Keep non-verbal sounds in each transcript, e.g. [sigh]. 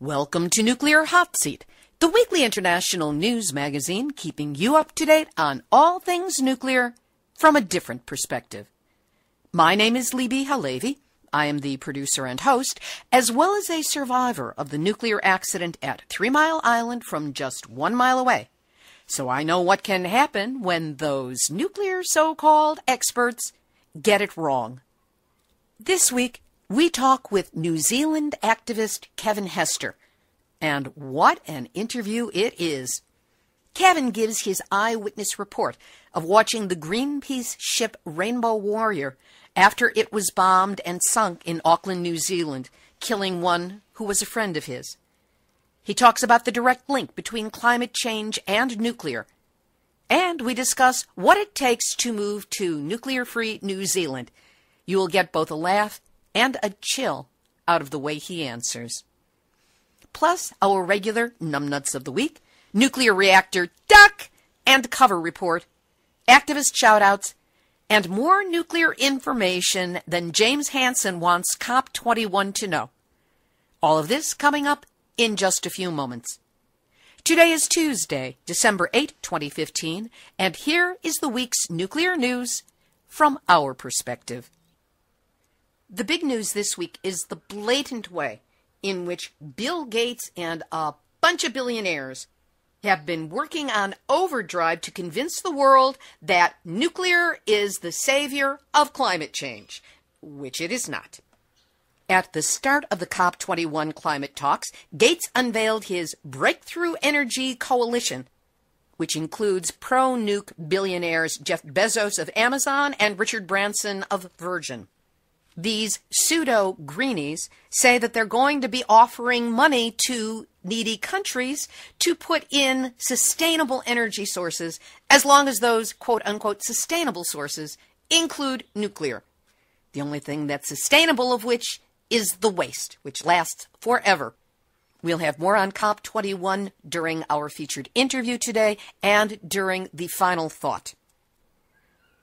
Welcome to Nuclear Hot Seat, the weekly international news magazine keeping you up to date on all things nuclear from a different perspective. My name is Libbe HaLevy. I am the producer and host, as well as a survivor of the nuclear accident at Three Mile Island from just one mile away. So I know what can happen when those nuclear so called experts get it wrong. This week, we talk with New Zealand activist Kevin Hester. And what an interview it is! Kevin gives his eyewitness report of watching the Greenpeace ship Rainbow Warrior after it was bombed and sunk in Auckland, New Zealand, killing one who was a friend of his. He talks about the direct link between climate change and nuclear. And we discuss what it takes to move to nuclear free New Zealand. You will get both a laugh and a chill out of the way he answers. Plus, our regular numbnuts of the week, nuclear reactor duck and cover report, activist shoutouts, and more nuclear information than James Hansen wants COP21 to know. All of this coming up in just a few moments. Today is Tuesday, December 8, 2015, and here is the week's nuclear news from our perspective. The big news this week is the blatant way in which Bill Gates and a bunch of billionaires have been working on overdrive to convince the world that nuclear is the savior of climate change, which it is not. At the start of the COP21 climate talks, Gates unveiled his Breakthrough Energy Coalition, which includes pro nuke billionaires Jeff Bezos of Amazon and Richard Branson of Virgin. These pseudo greenies say that they're going to be offering money to needy countries to put in sustainable energy sources as long as those quote unquote sustainable sources include nuclear. The only thing that's sustainable of which is the waste, which lasts forever. We'll have more on COP21 during our featured interview today and during the final thought.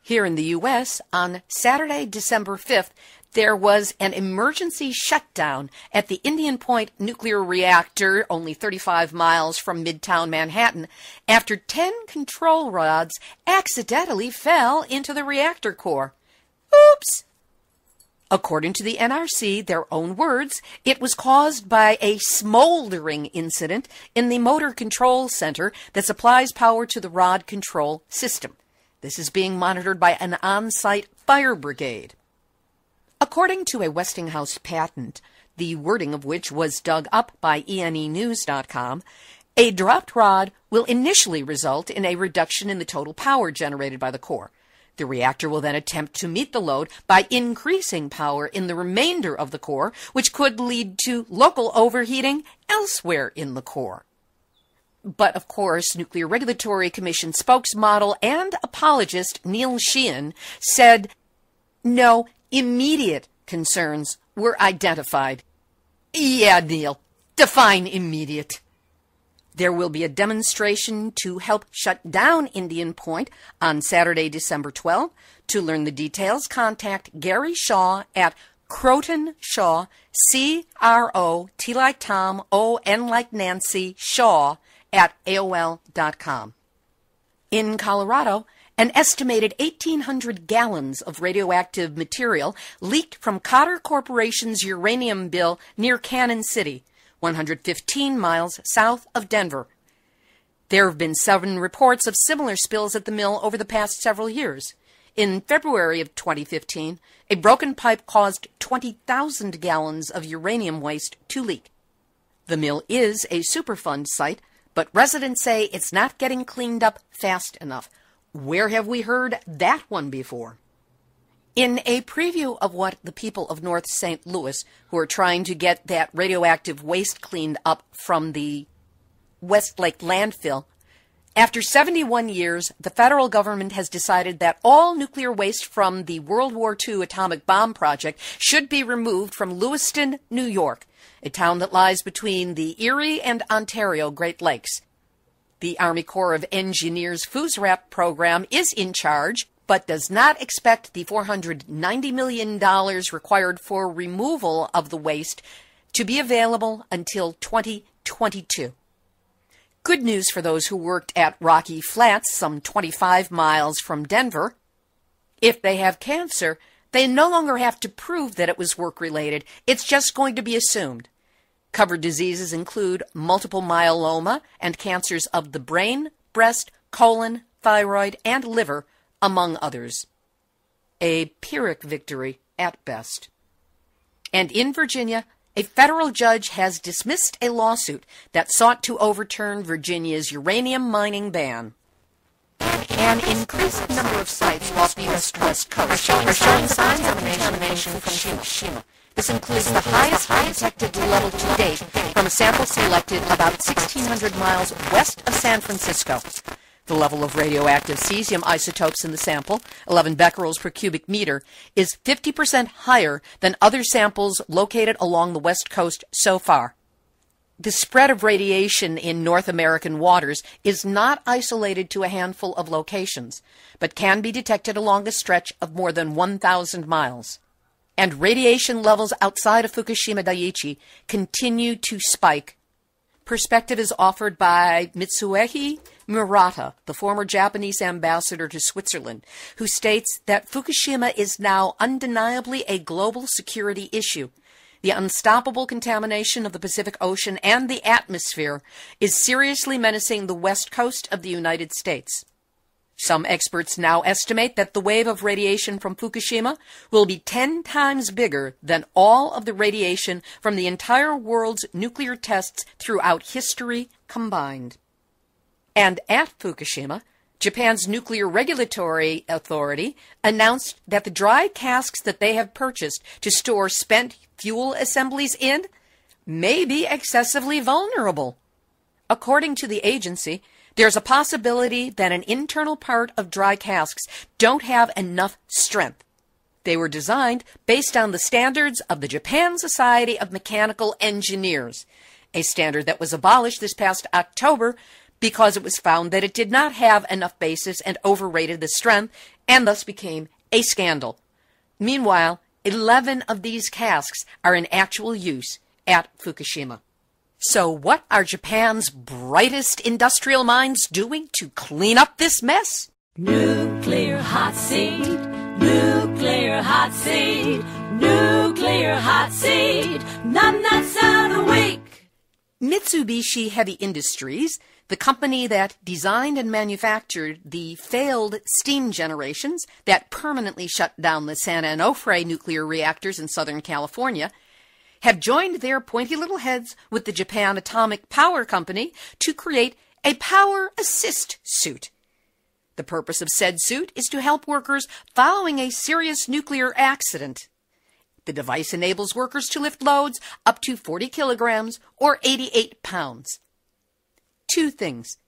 Here in the U.S., on Saturday, December 5th, there was an emergency shutdown at the Indian Point nuclear reactor, only 35 miles from Midtown Manhattan, after 10 control rods accidentally fell into the reactor core. Oops! According to the NRC, their own words, it was caused by a smoldering incident in the motor control center that supplies power to the rod control system. This is being monitored by an on site fire brigade. According to a Westinghouse patent, the wording of which was dug up by ENEnews.com, a dropped rod will initially result in a reduction in the total power generated by the core. The reactor will then attempt to meet the load by increasing power in the remainder of the core, which could lead to local overheating elsewhere in the core. But of course, Nuclear Regulatory Commission spokesmodel and apologist Neil Sheehan said, no, immediate concerns were identified. Yeah, Neil, define immediate. There will be a demonstration to help shut down Indian Point on Saturday, December 12. To learn the details, contact Gary Shaw at Croton Shaw, C R O T like Tom, O N like Nancy, Shaw at AOL.com. In Colorado, an estimated 1,800 gallons of radioactive material leaked from Cotter Corporation's uranium mill near Cañon City, 115 miles south of Denver. There have been seven reports of similar spills at the mill over the past several years. In February of 2015, a broken pipe caused 20,000 gallons of uranium waste to leak. The mill is a Superfund site, but residents say it's not getting cleaned up fast enough. Where have we heard that one before? In a preview of what the people of North St. Louis, who are trying to get that radioactive waste cleaned up from the Westlake landfill, after 71 years, the federal government has decided that all nuclear waste from the World War II atomic bomb project should be removed from Lewiston, New York, a town that lies between the Erie and Ontario Great Lakes. The Army Corps of Engineers FUSRAP program is in charge, but does not expect the $490 million required for removal of the waste to be available until 2022. Good news for those who worked at Rocky Flats, some 25 miles from Denver. If they have cancer, they no longer have to prove that it was work related. It's just going to be assumed. Covered diseases include multiple myeloma and cancers of the brain, breast, colon, thyroid, and liver, among others. A Pyrrhic victory at best. And in Virginia, a federal judge has dismissed a lawsuit that sought to overturn Virginia's uranium mining ban. An increased number of sites off the west west coast are showing signs of contamination from Fukushima. This includes the highest detected level to date from a sample selected about 1,600 miles west of San Francisco. The level of radioactive cesium isotopes in the sample, 11 becquerels per cubic meter, is 50% higher than other samples located along the west coast so far. The spread of radiation in North American waters is not isolated to a handful of locations, but can be detected along a stretch of more than 1,000 miles. And radiation levels outside of Fukushima Daiichi continue to spike perspective is offered by Mitsuhei Murata, the former Japanese ambassador to Switzerland, who states that Fukushima is now undeniably a global security issue. The unstoppable contamination of the Pacific Ocean and the atmosphere is seriously menacing the west coast of the United States. Some experts now estimate that the wave of radiation from Fukushima will be 10 times bigger than all of the radiation from the entire world's nuclear tests throughout history combined. And at Fukushima, Japan's Nuclear Regulatory Authority announced that the dry casks that they have purchased to store spent fuel assemblies in may be excessively vulnerable. According to the agency, there's a possibility that an internal part of dry casks don't have enough strength. They were designed based on the standards of the Japan Society of Mechanical Engineers, a standard that was abolished this past October because it was found that it did not have enough basis and overrated the strength and thus became a scandal. Meanwhile, 11 of these casks are in actual use at Fukushima. So, what are Japan's brightest industrial minds doing to clean up this mess? Nuclear hot seat, nuclear hot seat, nuclear hot seat, none that's out awake. Mitsubishi Heavy Industries, the company that designed and manufactured the failed steam generators that permanently shut down the San Onofre nuclear reactors in Southern California, have joined their pointy little heads with the Japan Atomic Power Company to create a power assist suit. The purpose of said suit is to help workers following a serious nuclear accident. The device enables workers to lift loads up to 40 kilograms or 88 pounds. Two things.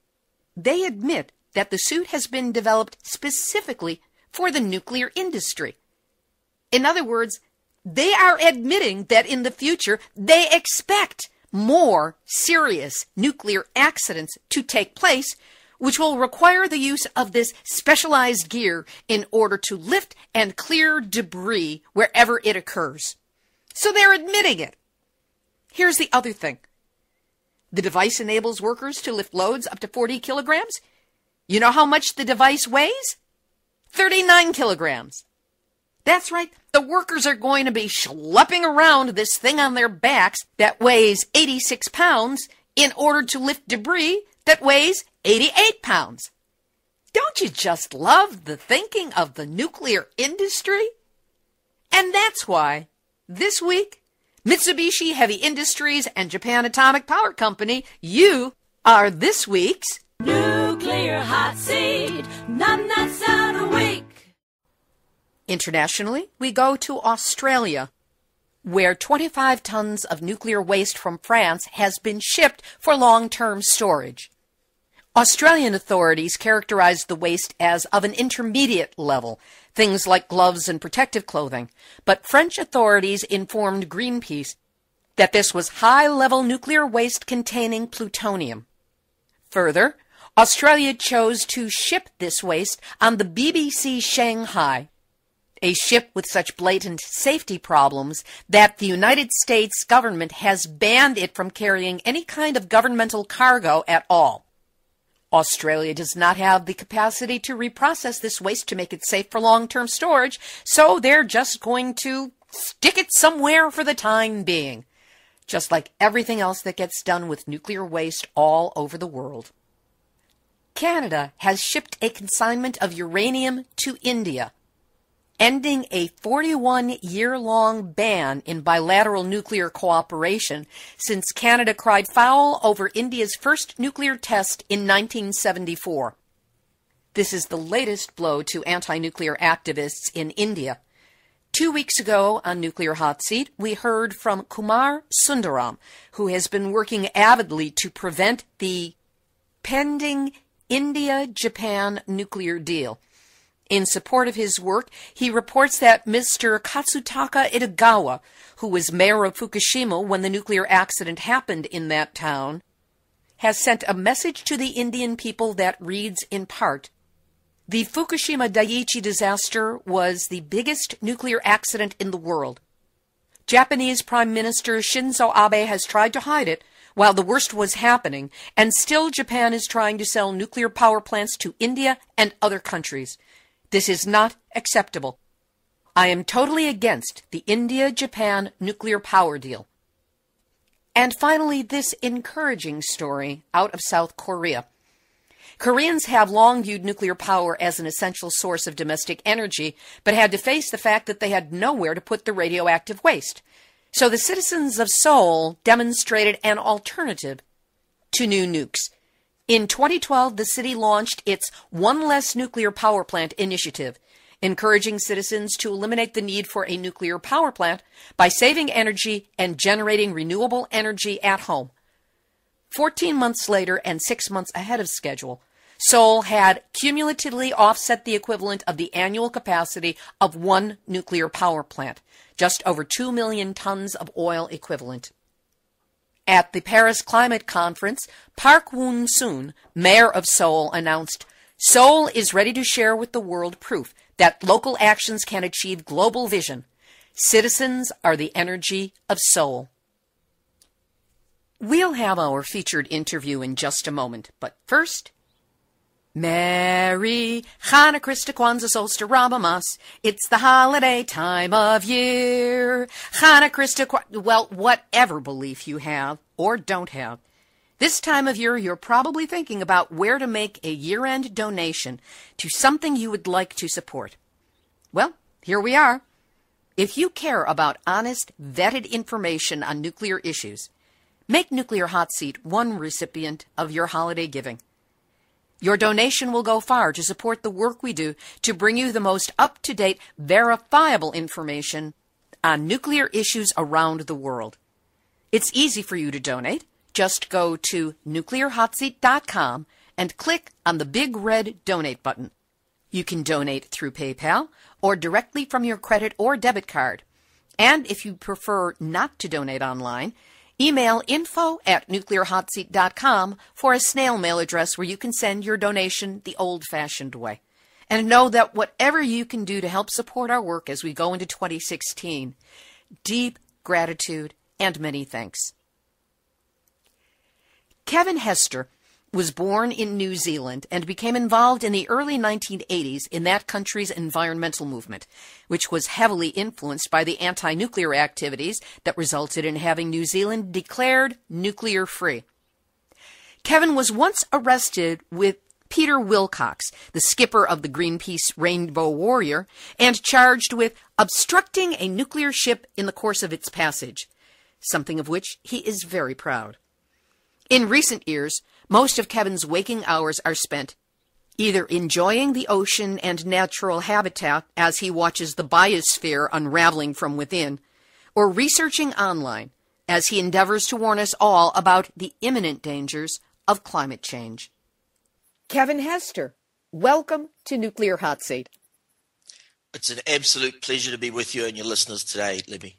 They admit that the suit has been developed specifically for the nuclear industry. In other words, they are admitting that in the future they expect more serious nuclear accidents to take place, which will require the use of this specialized gear in order to lift and clear debris wherever it occurs. So they're admitting it. Here's the other thing. The device enables workers to lift loads up to 40 kilograms. You know how much the device weighs? 39 kilograms. That's right. The workers are going to be schlepping around this thing on their backs that weighs 86 pounds in order to lift debris that weighs 88 pounds. Don't you just love the thinking of the nuclear industry? And that's why this week, Mitsubishi Heavy Industries and Japan Atomic Power Company, you are this week's Nuclear hot seat, none that's out awake. Internationally, we go to Australia, where 25 tons of nuclear waste from France has been shipped for long-term storage. Australian authorities characterized the waste as of an intermediate level, things like gloves and protective clothing, but French authorities informed Greenpeace that this was high-level nuclear waste containing plutonium. Further, Australia chose to ship this waste on the BBC Shanghai a ship with such blatant safety problems that the United States government has banned it from carrying any kind of governmental cargo at all. Australia does not have the capacity to reprocess this waste to make it safe for long-term storage, so they're just going to stick it somewhere for the time being. Just like everything else that gets done with nuclear waste all over the world. Canada has shipped a consignment of uranium to India ending a 41 year long ban in bilateral nuclear cooperation since Canada cried foul over India's first nuclear test in 1974. This is the latest blow to anti nuclear activists in India. Two weeks ago on Nuclear Hot Seat, we heard from Kumar Sundaram, who has been working avidly to prevent the pending India Japan nuclear deal. In support of his work, he reports that Mr. Katsutaka Idogawa, who was mayor of Fukushima when the nuclear accident happened in that town, has sent a message to the Indian people that reads in part, The Fukushima Daiichi disaster was the biggest nuclear accident in the world. Japanese Prime Minister Shinzo Abe has tried to hide it while the worst was happening, and still Japan is trying to sell nuclear power plants to India and other countries. This is not acceptable. I am totally against the India Japan nuclear power deal. And finally, this encouraging story out of South Korea. Koreans have long viewed nuclear power as an essential source of domestic energy, but had to face the fact that they had nowhere to put the radioactive waste. So the citizens of Seoul demonstrated an alternative to new nukes. In 2012, the city launched its One Less Nuclear Power Plant initiative, encouraging citizens to eliminate the need for a nuclear power plant by saving energy and generating renewable energy at home. 14 months later and six months ahead of schedule, Seoul had cumulatively offset the equivalent of the annual capacity of one nuclear power plant, just over 2 million tons of oil equivalent. At the Paris Climate Conference, Park Won-soon, mayor of Seoul, announced, Seoul is ready to share with the world proof that local actions can achieve global vision. Citizens are the energy of Seoul. We'll have our featured interview in just a moment, but first, Merry Krista Kwanzaa Solstice Ramamas. It's the holiday time of year. Chana Krista, well, whatever belief you have or don't have. This time of year, you're probably thinking about where to make a year-end donation to something you would like to support. Well, here we are. If you care about honest, vetted information on nuclear issues, make Nuclear Hot Seat one recipient of your holiday giving. Your donation will go far to support the work we do to bring you the most up to date, verifiable information on nuclear issues around the world. It's easy for you to donate. Just go to nuclearhotseat.com and click on the big red donate button. You can donate through PayPal or directly from your credit or debit card. And if you prefer not to donate online, Email info at nuclearhotseat.com for a snail mail address where you can send your donation the old fashioned way. And know that whatever you can do to help support our work as we go into 2016, deep gratitude and many thanks. Kevin Hester was born in New Zealand and became involved in the early 1980s in that country's environmental movement, which was heavily influenced by the anti nuclear activities that resulted in having New Zealand declared nuclear free. Kevin was once arrested with Peter Wilcox, the skipper of the Greenpeace Rainbow Warrior, and charged with obstructing a nuclear ship in the course of its passage, something of which he is very proud. In recent years, most of Kevin's waking hours are spent either enjoying the ocean and natural habitat as he watches the biosphere unraveling from within, or researching online as he endeavors to warn us all about the imminent dangers of climate change. Kevin Hester, welcome to Nuclear Hot Seat. It's an absolute pleasure to be with you and your listeners today, Libby.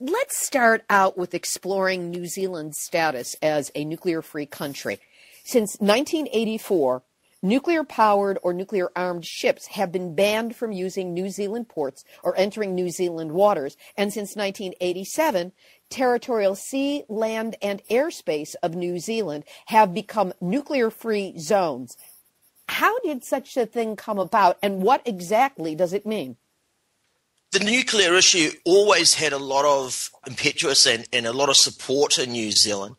Let's start out with exploring New Zealand's status as a nuclear free country. Since 1984, nuclear powered or nuclear armed ships have been banned from using New Zealand ports or entering New Zealand waters. And since 1987, territorial sea, land, and airspace of New Zealand have become nuclear free zones. How did such a thing come about, and what exactly does it mean? The nuclear issue always had a lot of impetuous and, and a lot of support in New Zealand.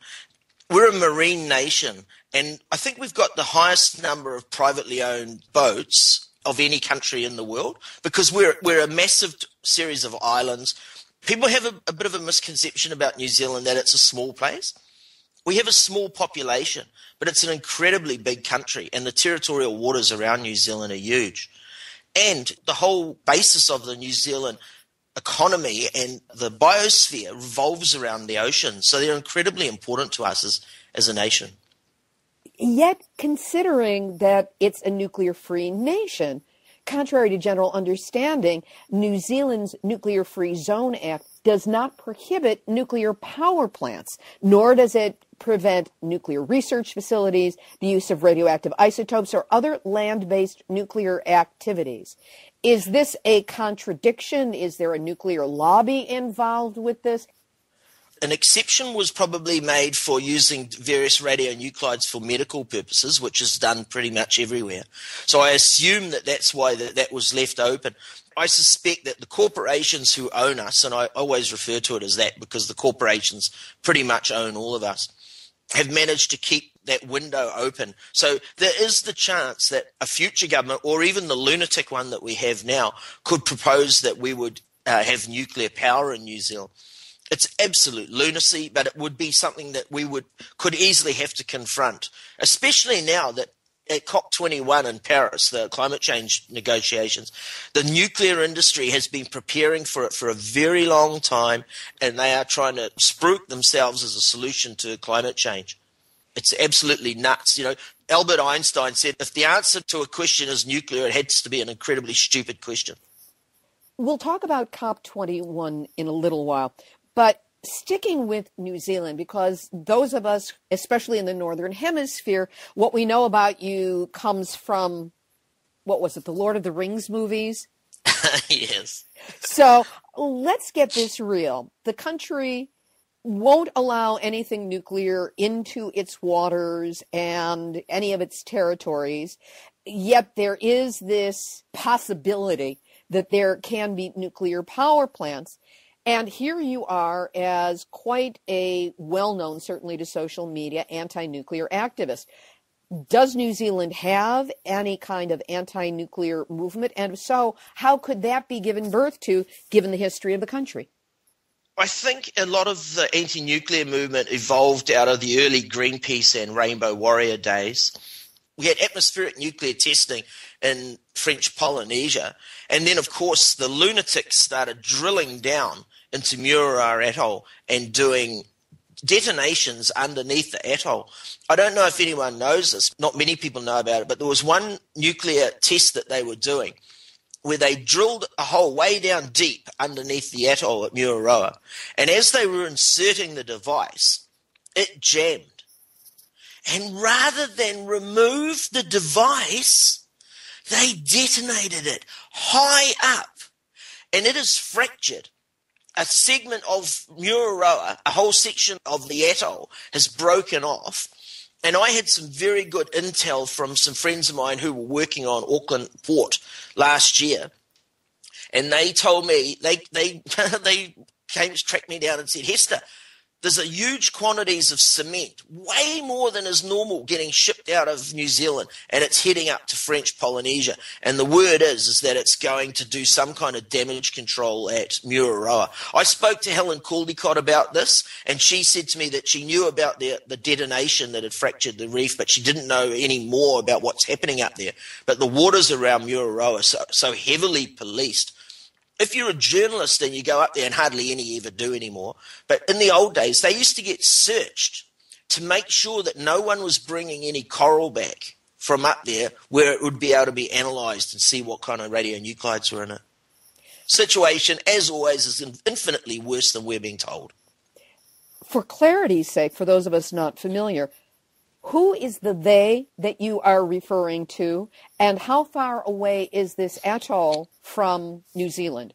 We're a marine nation, and I think we've got the highest number of privately owned boats of any country in the world because we're we're a massive series of islands. People have a, a bit of a misconception about New Zealand that it's a small place we have a small population, but it's an incredibly big country, and the territorial waters around New Zealand are huge. And the whole basis of the New Zealand economy and the biosphere revolves around the ocean. So they're incredibly important to us as, as a nation. Yet, considering that it's a nuclear free nation, contrary to general understanding, New Zealand's Nuclear Free Zone Act does not prohibit nuclear power plants, nor does it prevent nuclear research facilities, the use of radioactive isotopes, or other land based nuclear activities. Is this a contradiction? Is there a nuclear lobby involved with this? An exception was probably made for using various radionuclides for medical purposes, which is done pretty much everywhere. So I assume that that's why that, that was left open. I suspect that the corporations who own us, and I always refer to it as that because the corporations pretty much own all of us, have managed to keep that window open. So there is the chance that a future government, or even the lunatic one that we have now, could propose that we would uh, have nuclear power in New Zealand. It's absolute lunacy, but it would be something that we would could easily have to confront, especially now that at COP21 in Paris, the climate change negotiations, the nuclear industry has been preparing for it for a very long time, and they are trying to spruik themselves as a solution to climate change. It's absolutely nuts. You know, Albert Einstein said if the answer to a question is nuclear, it has to be an incredibly stupid question. We'll talk about COP21 in a little while, but sticking with New Zealand, because those of us, especially in the Northern Hemisphere, what we know about you comes from, what was it, the Lord of the Rings movies? [laughs] yes. So let's get this real. The country won't allow anything nuclear into its waters and any of its territories. Yet there is this possibility that there can be nuclear power plants. And here you are as quite a well known, certainly to social media, anti nuclear activist. Does New Zealand have any kind of anti nuclear movement? And if so, how could that be given birth to given the history of the country? I think a lot of the anti nuclear movement evolved out of the early Greenpeace and Rainbow Warrior days. We had atmospheric nuclear testing in French Polynesia. And then, of course, the lunatics started drilling down into Mururoa Atoll and doing detonations underneath the atoll. I don't know if anyone knows this, not many people know about it, but there was one nuclear test that they were doing where they drilled a hole way down deep underneath the atoll at Mururoa. And as they were inserting the device, it jammed. And rather than remove the device, they detonated it high up and it is fractured a segment of Mururoa, a whole section of the atoll has broken off. And I had some very good intel from some friends of mine who were working on Auckland Port last year. And they told me, they, they, [laughs] they came to track me down and said, Hester, there's a huge quantities of cement, way more than is normal, getting shipped out of New Zealand, and it's heading up to French Polynesia. And the word is is that it's going to do some kind of damage control at Mururoa. I spoke to Helen Caldicott about this, and she said to me that she knew about the the detonation that had fractured the reef, but she didn't know any more about what's happening up there. But the waters around Mururoa are so, so heavily policed if you're a journalist and you go up there and hardly any ever do anymore, but in the old days, they used to get searched to make sure that no one was bringing any coral back from up there where it would be able to be analysed and see what kind of radionuclides were in it. Situation, as always, is infinitely worse than we're being told. For clarity's sake, for those of us not familiar, Who is the they that you are referring to, and how far away is this atoll from New Zealand?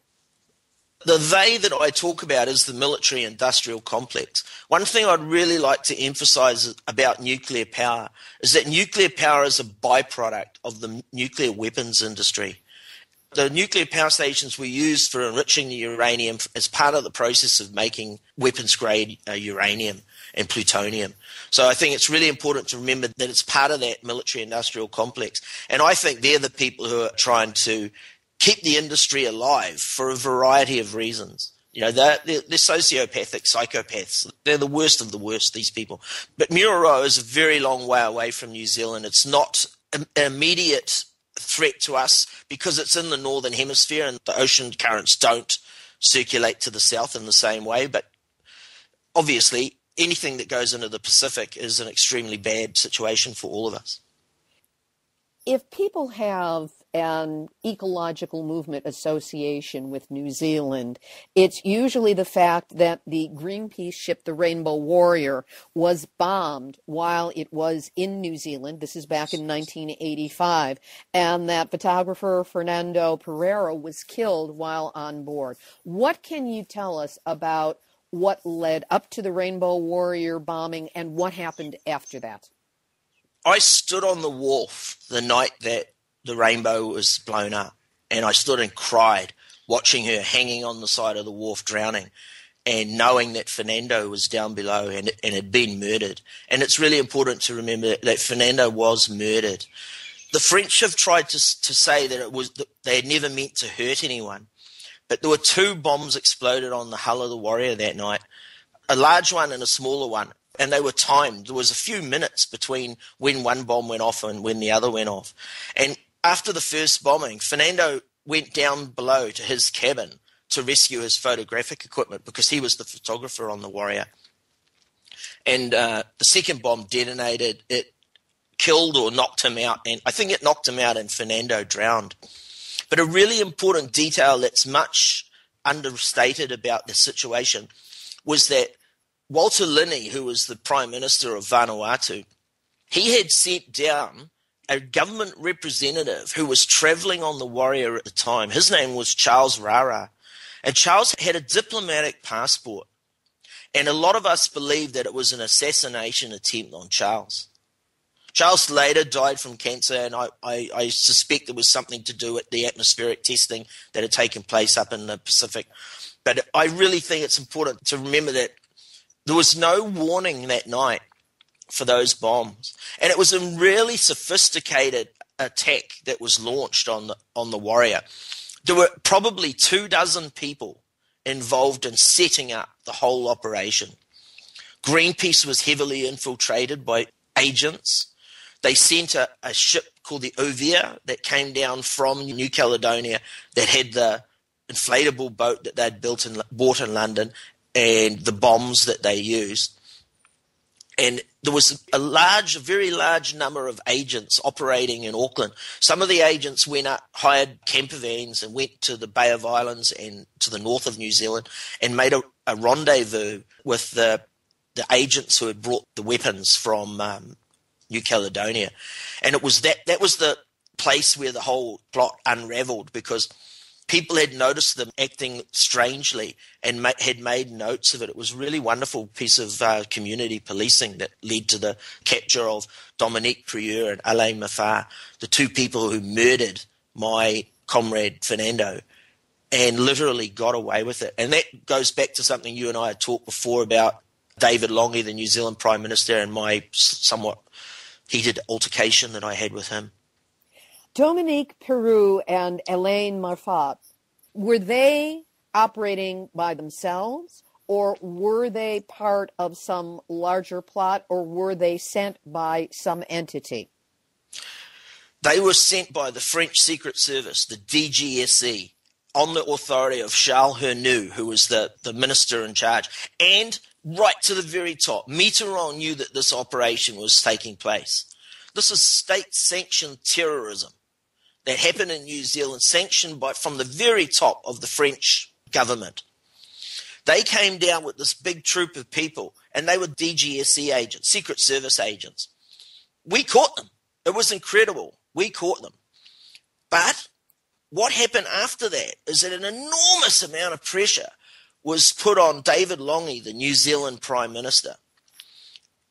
The they that I talk about is the military industrial complex. One thing I'd really like to emphasize about nuclear power is that nuclear power is a byproduct of the nuclear weapons industry. The nuclear power stations were used for enriching the uranium as part of the process of making weapons grade uh, uranium and plutonium. So I think it's really important to remember that it's part of that military industrial complex. And I think they're the people who are trying to keep the industry alive for a variety of reasons. You know, they're, they're, they're, sociopathic psychopaths. They're the worst of the worst, these people. But Mururoa is a very long way away from New Zealand. It's not an immediate threat to us because it's in the northern hemisphere and the ocean currents don't circulate to the south in the same way. But obviously, anything that goes into the Pacific is an extremely bad situation for all of us. If people have an ecological movement association with New Zealand, it's usually the fact that the Greenpeace ship, the Rainbow Warrior, was bombed while it was in New Zealand. This is back in 1985. And that photographer Fernando Pereira was killed while on board. What can you tell us about what led up to the Rainbow Warrior bombing and what happened after that? I stood on the wharf the night that the rainbow was blown up. And I stood and cried, watching her hanging on the side of the wharf drowning and knowing that Fernando was down below and, and had been murdered. And it's really important to remember that Fernando was murdered. The French have tried to, to say that it was they had never meant to hurt anyone, but there were two bombs exploded on the hull of the Warrior that night, a large one and a smaller one, and they were timed. There was a few minutes between when one bomb went off and when the other went off, and after the first bombing, Fernando went down below to his cabin to rescue his photographic equipment because he was the photographer on the Warrior. And uh, the second bomb detonated. It killed or knocked him out, and I think it knocked him out, and Fernando drowned. But a really important detail that's much understated about the situation was that Walter Lini, who was the Prime Minister of Vanuatu, he had sent down a government representative who was traveling on the Warrior at the time. His name was Charles Rara. And Charles had a diplomatic passport. And a lot of us believe that it was an assassination attempt on Charles. Charles later died from cancer, and I, I, I, suspect it was something to do with the atmospheric testing that had taken place up in the Pacific. But I really think it's important to remember that there was no warning that night for those bombs. And it was a really sophisticated attack that was launched on the on the Warrior. There were probably two dozen people involved in setting up the whole operation. Greenpeace was heavily infiltrated by agents. They sent a, a ship called the Ouvéa that came down from New Caledonia that had the inflatable boat that they'd built and bought in London and the bombs that they used and there was a large, very large number of agents operating in Auckland. Some of the agents went up, hired camper vans, and went to the Bay of Islands and to the north of New Zealand, and made a, a rendezvous with the the agents who had brought the weapons from um, New Caledonia, and it was that that was the place where the whole plot unravelled because people had noticed them acting strangely and ma- had made notes of it. It was a really wonderful piece of uh, community policing that led to the capture of Dominique Prieur and Alain Mafart, the two people who murdered my comrade Fernando and literally got away with it. And that goes back to something you and I had talked before about David Lange, the New Zealand Prime Minister, and my somewhat heated altercation that I had with him. Dominique Prieur and Alain Mafart, were they operating by themselves or were they part of some larger plot or were they sent by some entity? They were sent by the French Secret Service, the DGSE, on the authority of Charles Hernu, who was the, the minister in charge. And right to the very top, Mitterrand knew that this operation was taking place. This is state sanctioned terrorism that happened in New Zealand, sanctioned by from the very top of the French government. They came down with this big troop of people, and they were DGSE agents, Secret Service agents. we caught them. It was incredible. We caught them. But what happened after that is that an enormous amount of pressure was put on David Lange, the New Zealand Prime Minister,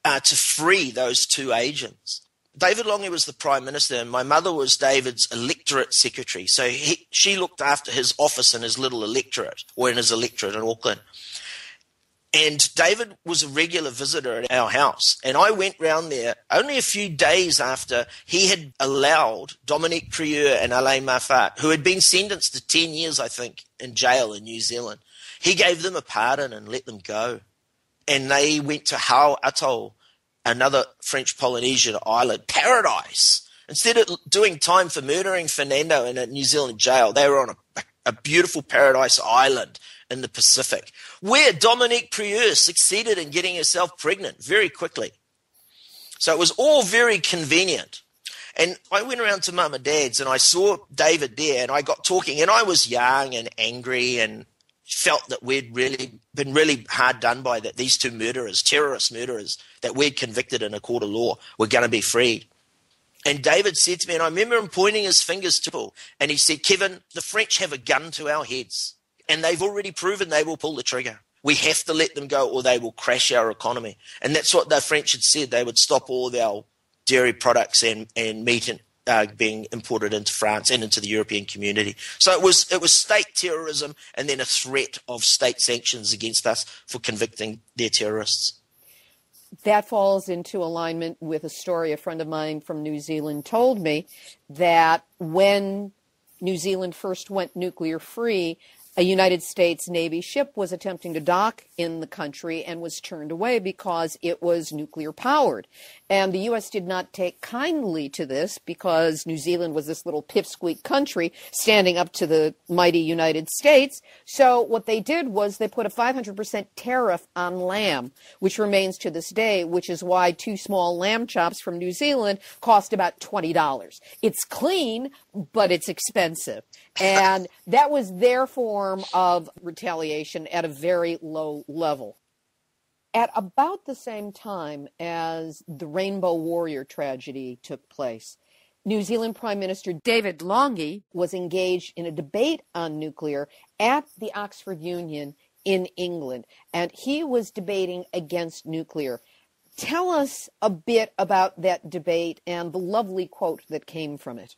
uh, to free those two agents. David Lange was the Prime Minister, and my mother was David's electorate secretary. So he, she looked after his office in his little electorate, or in his electorate in Auckland. And David was a regular visitor at our house. And I went round there only a few days after he had allowed Dominique Prieur and Alain Mafart, who had been sentenced to 10 years, I think, in jail in New Zealand. He gave them a pardon and let them go. And they went to Hao Atoll, another French Polynesian island, paradise. Instead of doing time for murdering Fernando in a New Zealand jail, they were on a, a beautiful paradise island in the Pacific, where Dominique Prieur succeeded in getting herself pregnant very quickly. So it was all very convenient. And I went around to mum and dad's and I saw David there and I got talking and I was young and angry and felt that we'd really been really hard done by that these two murderers, terrorist murderers that we'd convicted in a court of law were going to be freed. And David said to me, and I remember him pointing his fingers to Paul, and he said, Kevin, the French have a gun to our heads and they've already proven they will pull the trigger. We have to let them go or they will crash our economy. And that's what the French had said. They would stop all of our dairy products and, and meat and, uh, being imported into France and into the European community. So it was it was state terrorism and then a threat of state sanctions against us for convicting their terrorists. That falls into alignment with a story a friend of mine from New Zealand told me that when New Zealand first went nuclear free, a United States Navy ship was attempting to dock in the country and was turned away because it was nuclear powered. And the U.S. did not take kindly to this because New Zealand was this little pipsqueak country standing up to the mighty United States. So what they did was they put a 500% tariff on lamb, which remains to this day, which is why two small lamb chops from New Zealand cost about $20. It's clean, but it's expensive. And [laughs] that was their form of retaliation at a very low level. At about the same time as the Rainbow Warrior tragedy took place, New Zealand Prime Minister David Lange was engaged in a debate on nuclear at the Oxford Union in England, and he was debating against nuclear. Tell us a bit about that debate and the lovely quote that came from it.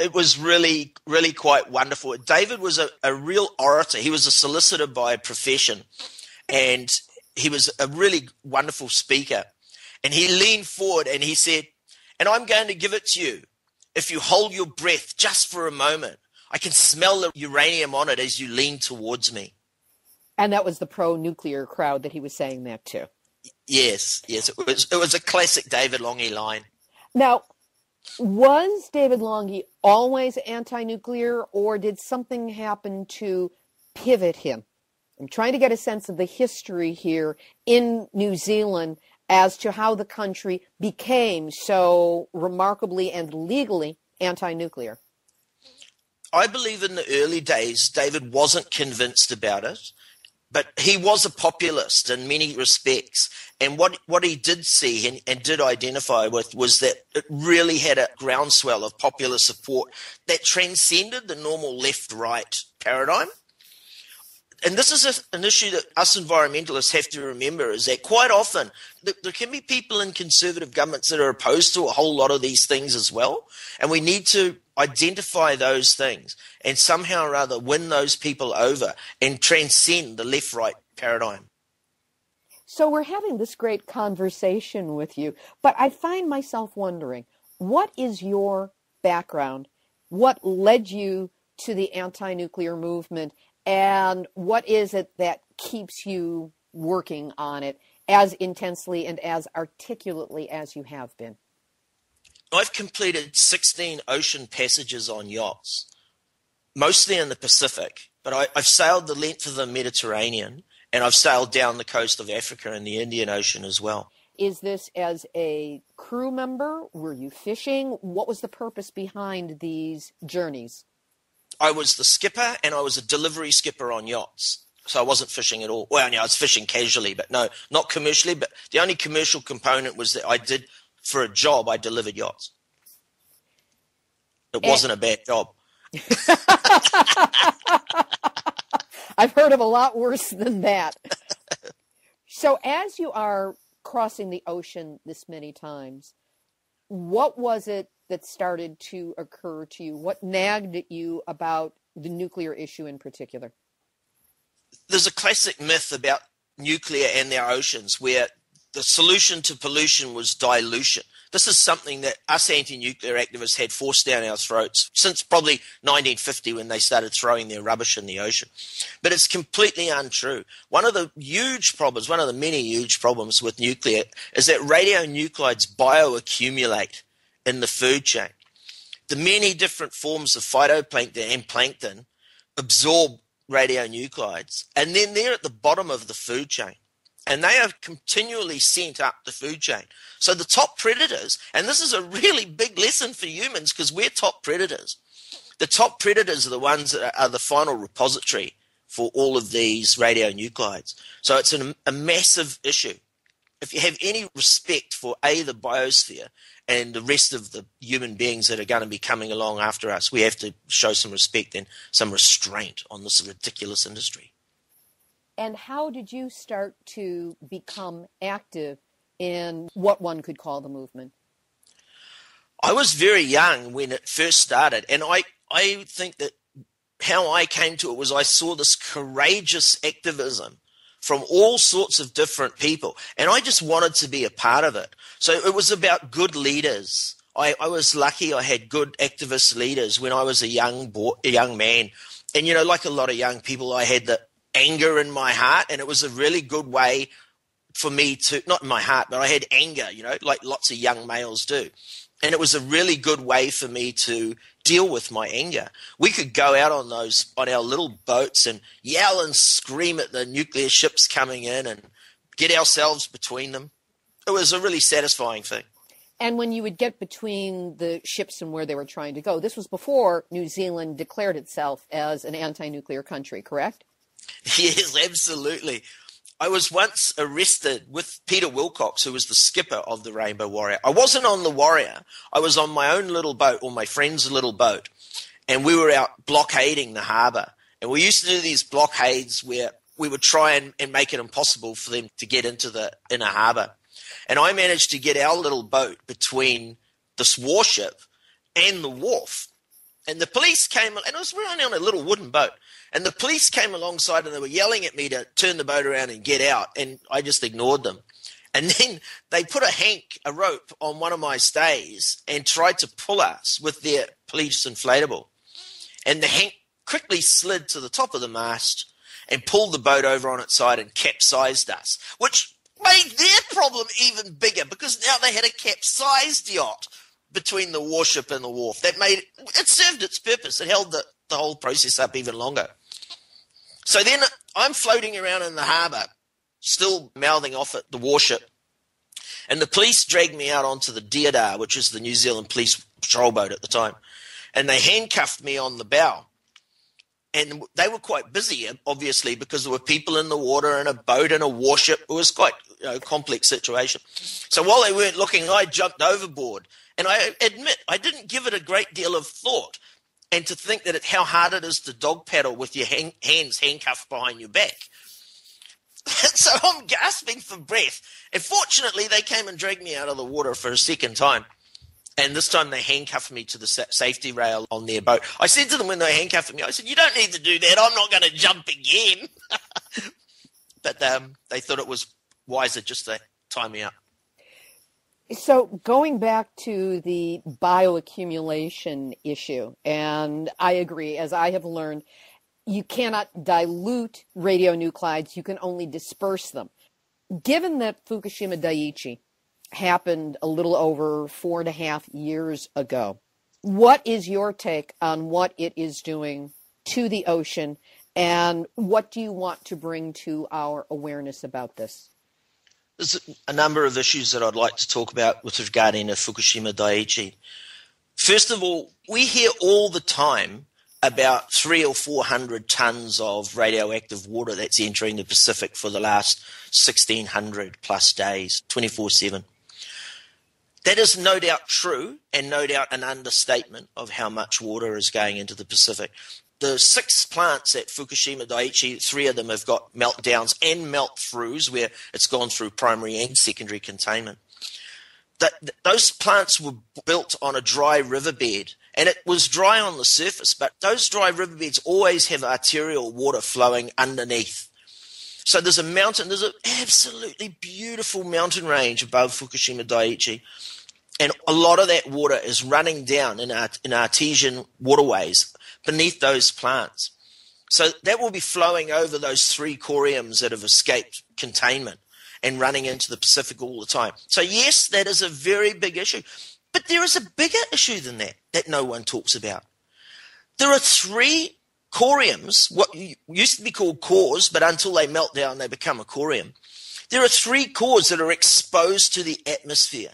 It was really, really quite wonderful. David was a, a real orator. He was a solicitor by profession, and he was a really wonderful speaker. And he leaned forward and he said, And I'm going to give it to you. If you hold your breath just for a moment, I can smell the uranium on it as you lean towards me. And that was the pro nuclear crowd that he was saying that to. Yes, yes. It was, it was a classic David Lange line. Now, was David Lange always anti nuclear, or did something happen to pivot him? I'm trying to get a sense of the history here in New Zealand as to how the country became so remarkably and legally anti nuclear. I believe in the early days, David wasn't convinced about it, but he was a populist in many respects. And what, what he did see and, and did identify with was that it really had a groundswell of popular support that transcended the normal left right paradigm and this is a, an issue that us environmentalists have to remember is that quite often there can be people in conservative governments that are opposed to a whole lot of these things as well. And we need to identify those things and somehow or other win those people over and transcend the left right paradigm. So we're having this great conversation with you, but I find myself wondering what is your background? What led you to the anti nuclear movement? and what is it that keeps you working on it as intensely and as articulately as you have been? I've completed 16 ocean passages on yachts, mostly in the Pacific, but I, have sailed the length of the Mediterranean and I've sailed down the coast of Africa and the Indian Ocean as well. Is this as a crew member? Were you fishing? What was the purpose behind these journeys? I was the skipper and I was a delivery skipper on yachts. So I wasn't fishing at all. Well, yeah, I was fishing casually, but no, not commercially. But the only commercial component was that I did for a job, I delivered yachts. It Eh. wasn't a bad job. [laughs] [laughs] I've heard of a lot worse than that. [laughs] so, as you are crossing the ocean this many times, what was it that started to occur to you? What nagged at you about the nuclear issue in particular? There's a classic myth about nuclear and our oceans where the solution to pollution was dilution. This is something that us anti-nuclear activists had forced down our throats since probably 1950 when they started throwing their rubbish in the ocean. But it's completely untrue. One of the huge problems, one of the many huge problems with nuclear is that radionuclides bioaccumulate in the food chain. The many different forms of phytoplankton and plankton absorb radionuclides and then they're at the bottom of the food chain and they are continually sent up the food chain. So the top predators, and this is a really big lesson for humans because we're top predators. The top predators are the ones that are the final repository for all of these radionuclides. So it's an, a massive issue. If you have any respect for A, the biosphere, and the rest of the human beings that are going to be coming along after us, we have to show some respect and some restraint on this ridiculous industry. And how did you start to become active in what one could call the movement? I was very young when it first started, and I, I think that how I came to it was I saw this courageous activism from all sorts of different people, and I just wanted to be a part of it. So it was about good leaders. I, I was lucky I had good activist leaders when I was a young boy, a young man, and you know, like a lot of young people, I had the anger in my heart, and it was a really good way for me to not in my heart, but I had anger, you know, like lots of young males do. And it was a really good way for me to deal with my anger. We could go out on those on our little boats and yell and scream at the nuclear ships coming in and get ourselves between them. It was a really satisfying thing. And when you would get between the ships and where they were trying to go, this was before New Zealand declared itself as an anti nuclear country, correct? [laughs] Yes, absolutely. I was once arrested with Peter Wilcox, who was the skipper of the Rainbow Warrior. I wasn't on the Warrior. I was on my own little boat or my friend's little boat. And we were out blockading the harbour. And we used to do these blockades where we would try and, and make it impossible for them to get into the inner harbour. And I managed to get our little boat between this warship and the wharf. And the police came, and it was only on a little wooden boat. And the police came alongside and they were yelling at me to turn the boat around and get out. And I just ignored them. And [laughs] then they put a hank, a rope on one of my stays and tried to pull us with their police inflatable. And the hank quickly slid to the top of the mast and pulled the boat over on its side and capsized us, which made their problem even bigger because now they had a capsized yacht between the warship and the wharf. That made it served its purpose. It held the, the whole process up even longer. So then I'm floating around in the harbour, still mouthing off at the warship, and the police dragged me out onto the Deodar, which is the New Zealand police patrol boat at the time, and they handcuffed me on the bow. And they were quite busy, obviously, because there were people in the water and a boat and a warship. It was quite you know, a complex situation. So while they weren't looking, I jumped overboard. And I admit, I didn't give it a great deal of thought. And to think that it, how hard it is to dog paddle with your hands handcuffed behind your back. [laughs] so I'm gasping for breath. And fortunately, they came and dragged me out of the water for a second time. And this time they handcuffed me to the safety rail on their boat. I said to them when they handcuffed me, I said, You don't need to do that. I'm not going to jump again. [laughs] but um, they thought it was wiser just to tie me up. So, going back to the bioaccumulation issue, and I agree, as I have learned, you cannot dilute radionuclides, you can only disperse them. Given that Fukushima Daiichi happened a little over four and a half years ago, what is your take on what it is doing to the ocean, and what do you want to bring to our awareness about this? There's a number of issues that I'd like to talk about with regarding to Fukushima Daiichi. First of all, we hear all the time about three or four hundred tons of radioactive water that's entering the Pacific for the last 1600 plus days, 24 7. That is no doubt true and no doubt an understatement of how much water is going into the Pacific. The six plants at Fukushima Daiichi, three of them have got meltdowns and melt throughs where it's gone through primary and secondary containment. That, those plants were built on a dry riverbed and it was dry on the surface, but those dry riverbeds always have arterial water flowing underneath. So there's a mountain, there's an absolutely beautiful mountain range above Fukushima Daiichi. And a lot of that water is running down in, in artesian waterways beneath those plants. So that will be flowing over those three coriums that have escaped containment and running into the Pacific all the time. So, yes, that is a very big issue. But there is a bigger issue than that that no one talks about. There are three coriums, what used to be called cores, but until they melt down, they become a corium. There are three cores that are exposed to the atmosphere.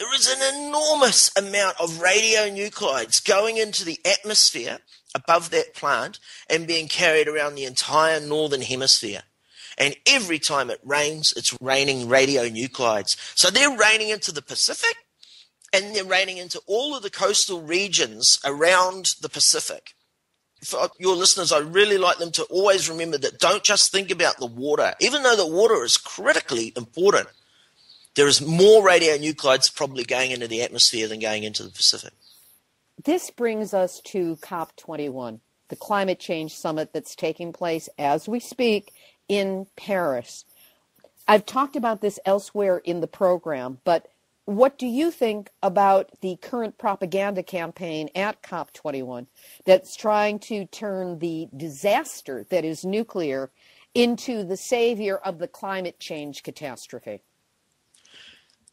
There is an enormous amount of radionuclides going into the atmosphere above that plant and being carried around the entire northern hemisphere. And every time it rains, it's raining radionuclides. So they're raining into the Pacific and they're raining into all of the coastal regions around the Pacific. For your listeners, I really like them to always remember that don't just think about the water, even though the water is critically important. There is more radionuclides probably going into the atmosphere than going into the Pacific. This brings us to COP21, the climate change summit that's taking place as we speak in Paris. I've talked about this elsewhere in the program, but what do you think about the current propaganda campaign at COP21 that's trying to turn the disaster that is nuclear into the savior of the climate change catastrophe?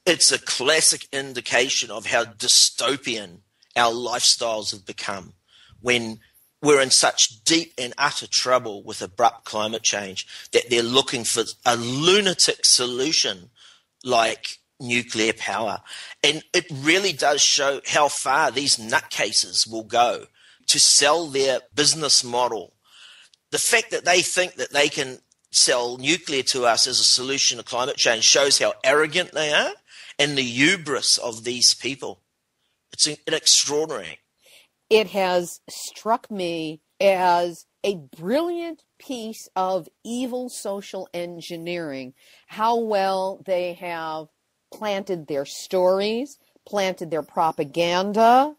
It's a classic indication of how dystopian our lifestyles have become when we're in such deep and utter trouble with abrupt climate change that they're looking for a lunatic solution like nuclear power. And it really does show how far these nutcases will go to sell their business model. The fact that they think that they can sell nuclear to us as a solution to climate change shows how arrogant they are and the hubris of these people. It's extraordinary. It has struck me as a brilliant piece of evil social engineering how well they have planted their stories, planted their propaganda,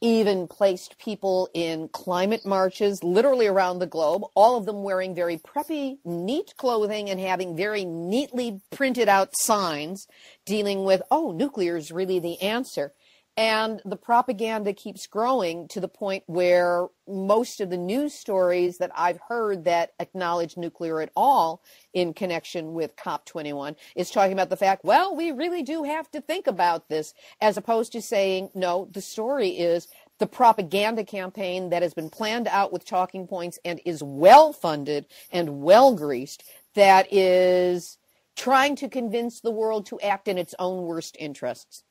even placed people in climate marches literally around the globe, all of them wearing very preppy, neat clothing and having very neatly printed out signs dealing with, oh, nuclear is really the answer. And the propaganda keeps growing to the point where most of the news stories that I've heard that acknowledge nuclear at all in connection with COP21 is talking about the fact, well, we really do have to think about this, as opposed to saying, no, the story is the propaganda campaign that has been planned out with talking points and is well funded and well greased that is trying to convince the world to act in its own worst interests.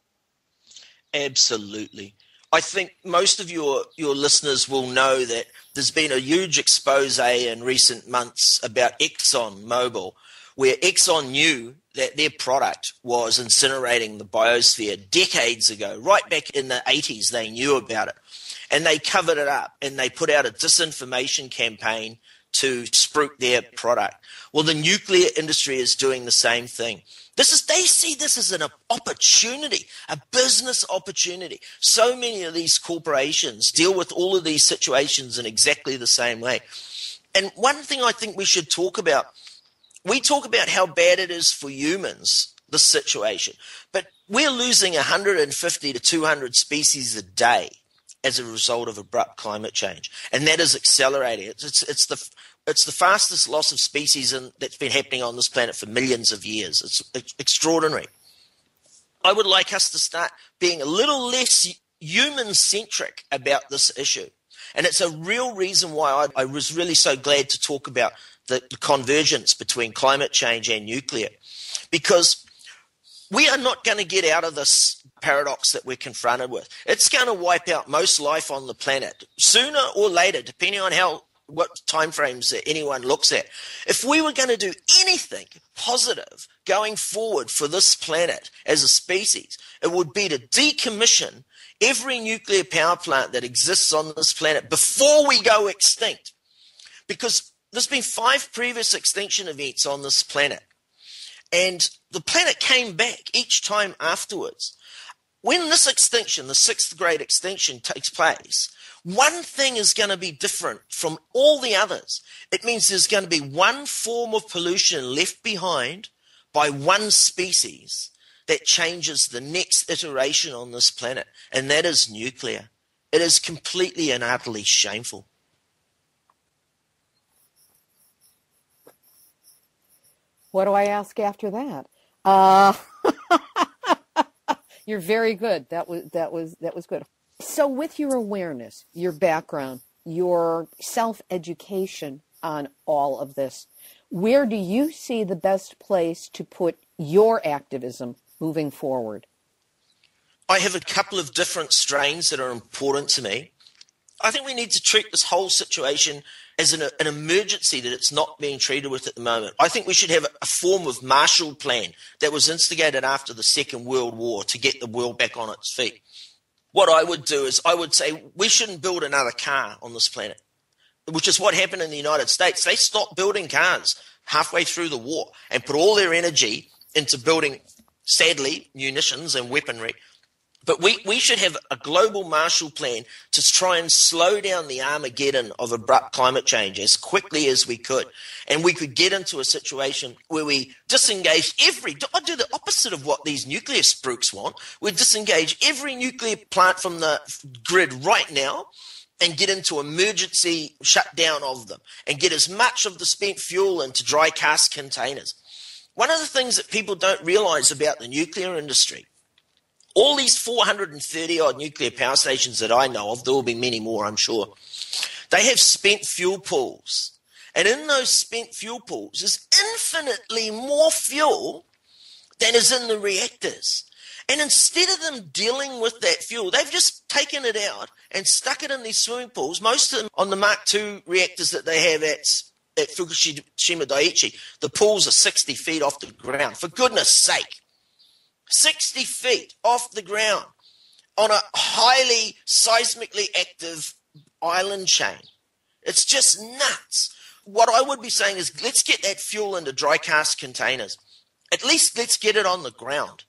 Absolutely. I think most of your, your listeners will know that there's been a huge expose in recent months about Exxon Mobil, where Exxon knew that their product was incinerating the biosphere decades ago, right back in the 80s, they knew about it. And they covered it up and they put out a disinformation campaign to spruik their product. Well, the nuclear industry is doing the same thing. This is they see this as an opportunity, a business opportunity. So many of these corporations deal with all of these situations in exactly the same way. And one thing I think we should talk about, we talk about how bad it is for humans, the situation, but we're losing 150 to 200 species a day as a result of abrupt climate change, and that is accelerating. It's, it's, it's the it's the fastest loss of species in, that's been happening on this planet for millions of years. It's, it's extraordinary. I would like us to start being a little less human centric about this issue. And it's a real reason why I, I was really so glad to talk about the, the convergence between climate change and nuclear. Because we are not going to get out of this paradox that we're confronted with. It's going to wipe out most life on the planet sooner or later, depending on how what timeframes that anyone looks at. If we were going to do anything positive going forward for this planet as a species, it would be to decommission every nuclear power plant that exists on this planet before we go extinct. Because there's been five previous extinction events on this planet. And the planet came back each time afterwards. When this extinction, the sixth great extinction, takes place, one thing is going to be different from all the others. It means there's going to be one form of pollution left behind by one species that changes the next iteration on this planet, and that is nuclear. It is completely and utterly shameful. What do I ask after that? Uh, [laughs] you're very good. That was that was that was good. So, with your awareness, your background, your self education on all of this, where do you see the best place to put your activism moving forward? I have a couple of different strains that are important to me. I think we need to treat this whole situation as an, an, emergency that it's not being treated with at the moment. I think we should have a form of Marshall Plan that was instigated after the Second World War to get the world back on its feet. What I would do is I would say we shouldn't build another car on this planet, which is what happened in the United States. They stopped building cars halfway through the war and put all their energy into building, sadly, munitions and weaponry but we, we should have a global Marshall Plan to try and slow down the Armageddon of abrupt climate change as quickly as we could. And we could get into a situation where we disengage every, I do the opposite of what these nuclear spooks want. We disengage every nuclear plant from the grid right now and get into emergency shutdown of them and get as much of the spent fuel into dry cask containers. One of the things that people don't realize about the nuclear industry all these 430 odd nuclear power stations that I know of, there will be many more, I'm sure, they have spent fuel pools. And in those spent fuel pools is infinitely more fuel than is in the reactors. And instead of them dealing with that fuel, they've just taken it out and stuck it in these swimming pools. Most of them on the Mark II reactors that they have at, at Fukushima Daiichi, the pools are 60 feet off the ground. For goodness sake. 60 feet off the ground on a highly seismically active island chain. It's just nuts. What I would be saying is let's get that fuel into dry cask containers. At least let's get it on the ground.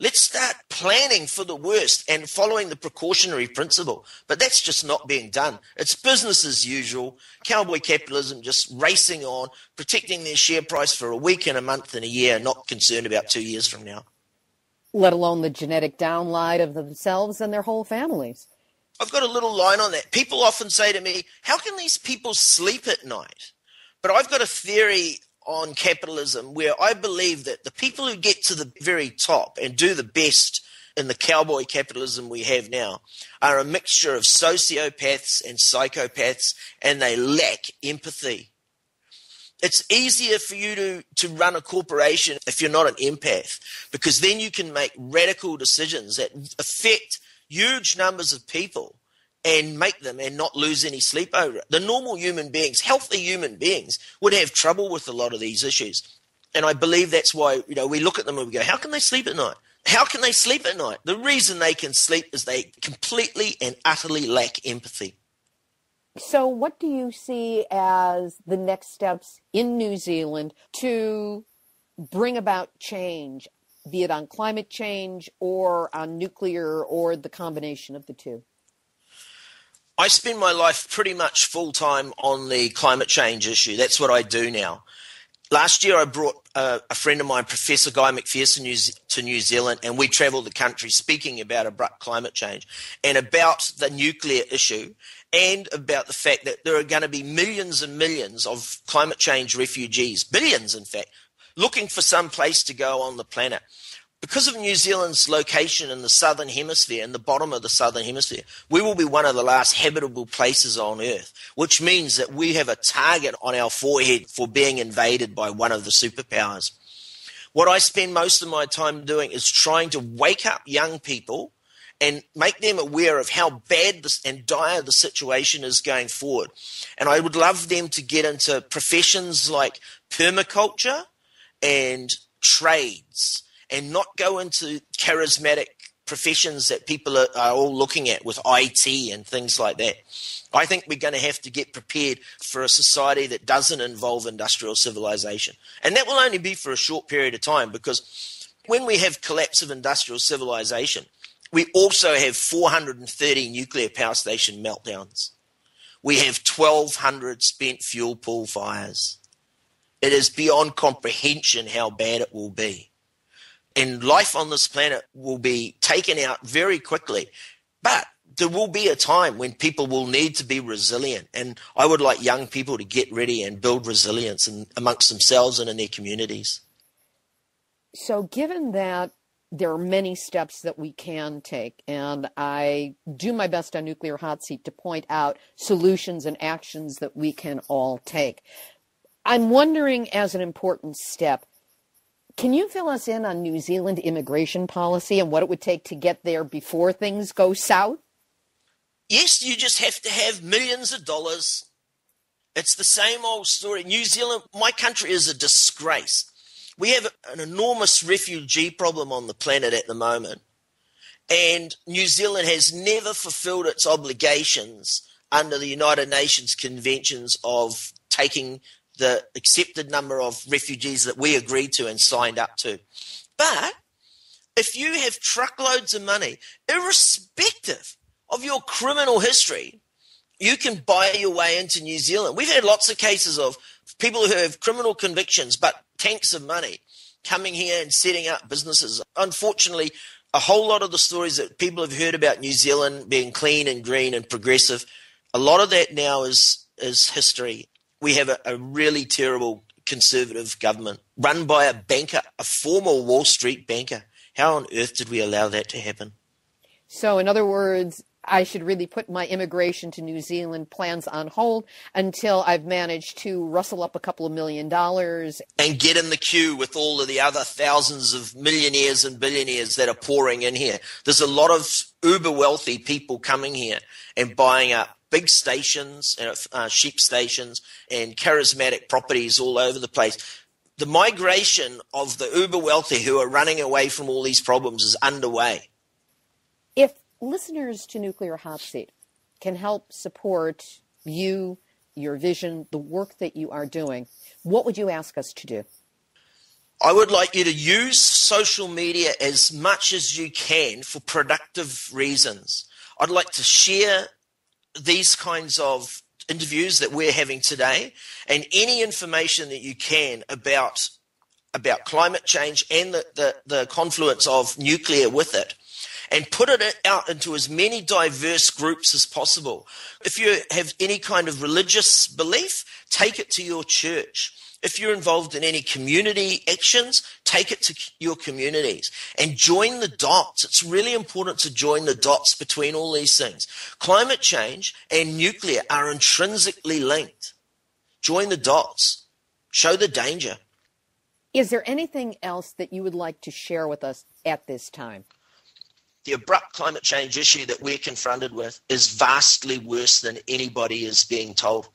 Let's start planning for the worst and following the precautionary principle. But that's just not being done. It's business as usual. Cowboy capitalism just racing on, protecting their share price for a week and a month and a year, not concerned about two years from now let alone the genetic downline of themselves and their whole families. I've got a little line on that. People often say to me, How can these people sleep at night? But I've got a theory on capitalism where I believe that the people who get to the very top and do the best in the cowboy capitalism we have now are a mixture of sociopaths and psychopaths, and they lack empathy it's easier for you to, to run a corporation if you're not an empath, because then you can make radical decisions that affect huge numbers of people and make them and not lose any sleep over it. The normal human beings, healthy human beings, would have trouble with a lot of these issues. And I believe that's why, you know, we look at them and we go, how can they sleep at night? How can they sleep at night? The reason they can sleep is they completely and utterly lack empathy. So, what do you see as the next steps in New Zealand to bring about change, be it on climate change or on nuclear or the combination of the two? I spend my life pretty much full time on the climate change issue. That's what I do now. Last year, I brought uh, a friend of mine, Professor Guy McPherson, to New Zealand, and we travelled the country speaking about abrupt climate change and about the nuclear issue and about the fact that there are going to be millions and millions of climate change refugees, billions in fact, looking for some place to go on the planet. Because of New Zealand's location in the southern hemisphere, in the bottom of the southern hemisphere, we will be one of the last habitable places on Earth, which means that we have a target on our forehead for being invaded by one of the superpowers. What I spend most of my time doing is trying to wake up young people and make them aware of how bad this and dire the situation is going forward. And I would love them to get into professions like permaculture and trades and not go into charismatic professions that people are, are, all looking at with IT and things like that. I think we're going to have to get prepared for a society that doesn't involve industrial civilization. And that will only be for a short period of time because when we have collapse of industrial civilization, we also have 430 nuclear power station meltdowns. We have 1,200 spent fuel pool fires. It is beyond comprehension how bad it will be. And life on this planet will be taken out very quickly. But there will be a time when people will need to be resilient. And I would like young people to get ready and build resilience in, amongst themselves and in their communities. So, given that there are many steps that we can take, and I do my best on Nuclear Hot Seat to point out solutions and actions that we can all take. I'm wondering, as an important step, can you fill us in on New Zealand immigration policy and what it would take to get there before things go south? Yes, you just have to have millions of dollars. It's the same old story. New Zealand, my country is a disgrace. We have an enormous refugee problem on the planet at the moment. And New Zealand has never fulfilled its obligations under the United Nations conventions of taking the accepted number of refugees that we agreed to and signed up to. But if you have truckloads of money, irrespective of your criminal history, you can buy your way into New Zealand. We've had lots of cases of people who have criminal convictions but tanks of money coming here and setting up businesses. Unfortunately, a whole lot of the stories that people have heard about New Zealand being clean and green and progressive, a lot of that now is is history we have a, a really terrible conservative government run by a banker, a former Wall Street banker. How on earth did we allow that to happen? So, in other words, I should really put my immigration to New Zealand plans on hold until I've managed to rustle up a couple of million dollars. And get in the queue with all of the other thousands of millionaires and billionaires that are pouring in here. There's a lot of uber wealthy people coming here and buying up big stations, uh, sheep stations, and charismatic properties all over the place. The migration of the uber wealthy who are running away from all these problems is underway. If listeners to Nuclear Hot Seat can help support you, your vision, the work that you are doing, what would you ask us to do? I would like you to use social media as much as you can for productive reasons. I'd like to share these kinds of interviews that we're having today and any information that you can about about climate change and the, the, the confluence of nuclear with it and put it out into as many diverse groups as possible. If you have any kind of religious belief, take it to your church. If you're involved in any community actions, take it to your communities and join the dots. It's really important to join the dots between all these things. Climate change and nuclear are intrinsically linked. Join the dots. Show the danger. Is there anything else that you would like to share with us at this time? The abrupt climate change issue that we're confronted with is vastly worse than anybody is being told.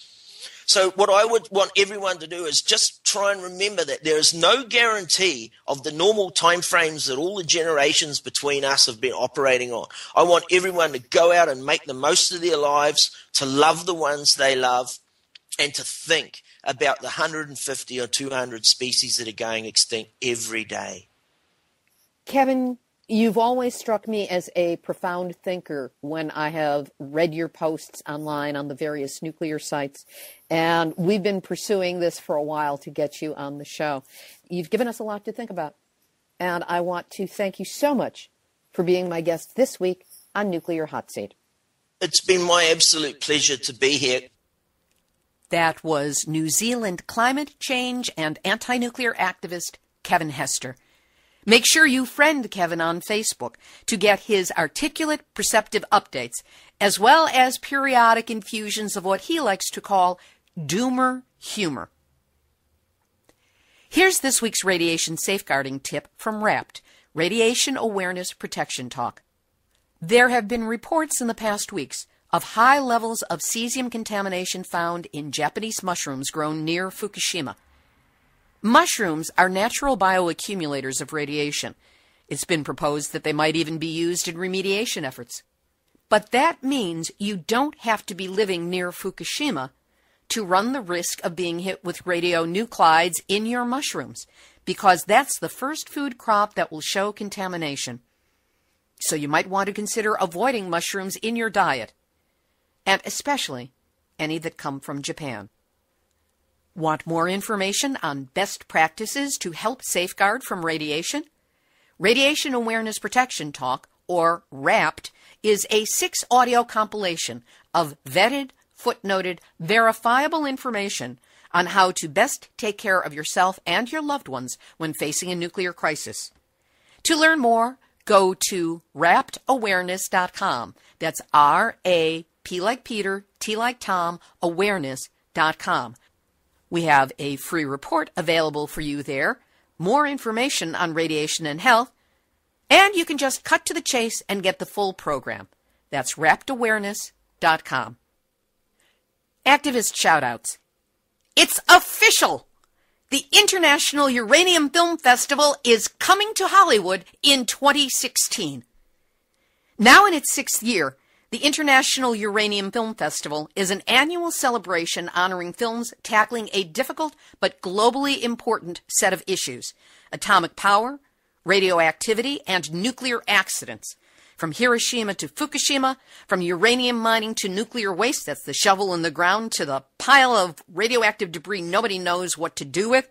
So what I would want everyone to do is just try and remember that there is no guarantee of the normal timeframes that all the generations between us have been operating on. I want everyone to go out and make the most of their lives, to love the ones they love, and to think about the 150 or 200 species that are going extinct every day. Kevin, You've always struck me as a profound thinker when I have read your posts online on the various nuclear sites. And we've been pursuing this for a while to get you on the show. You've given us a lot to think about. And I want to thank you so much for being my guest this week on Nuclear Hot Seat. It's been my absolute pleasure to be here. That was New Zealand climate change and anti nuclear activist Kevin Hester. Make sure you friend Kevin on Facebook to get his articulate, perceptive updates, as well as periodic infusions of what he likes to call doomer humor. Here's this week's radiation safeguarding tip from RAPT, Radiation Awareness Protection Talk. There have been reports in the past weeks of high levels of cesium contamination found in Japanese mushrooms grown near Fukushima. Mushrooms are natural bioaccumulators of radiation. It's been proposed that they might even be used in remediation efforts. But that means you don't have to be living near Fukushima to run the risk of being hit with radionuclides in your mushrooms, because that's the first food crop that will show contamination. So you might want to consider avoiding mushrooms in your diet, and especially any that come from Japan. Want more information on best practices to help safeguard from radiation? Radiation Awareness Protection Talk, or RAPT, is a six audio compilation of vetted, footnoted, verifiable information on how to best take care of yourself and your loved ones when facing a nuclear crisis. To learn more, go to raptawareness.com. That's R A P like Peter, T like Tom, awareness.com. We have a free report available for you there, more information on radiation and health, and you can just cut to the chase and get the full program. That's raptawareness.com. Activist shoutouts. It's official! The International Uranium Film Festival is coming to Hollywood in 2016. Now in its sixth year, the International Uranium Film Festival is an annual celebration honoring films tackling a difficult but globally important set of issues atomic power, radioactivity, and nuclear accidents. From Hiroshima to Fukushima, from uranium mining to nuclear waste, that's the shovel in the ground, to the pile of radioactive debris nobody knows what to do with,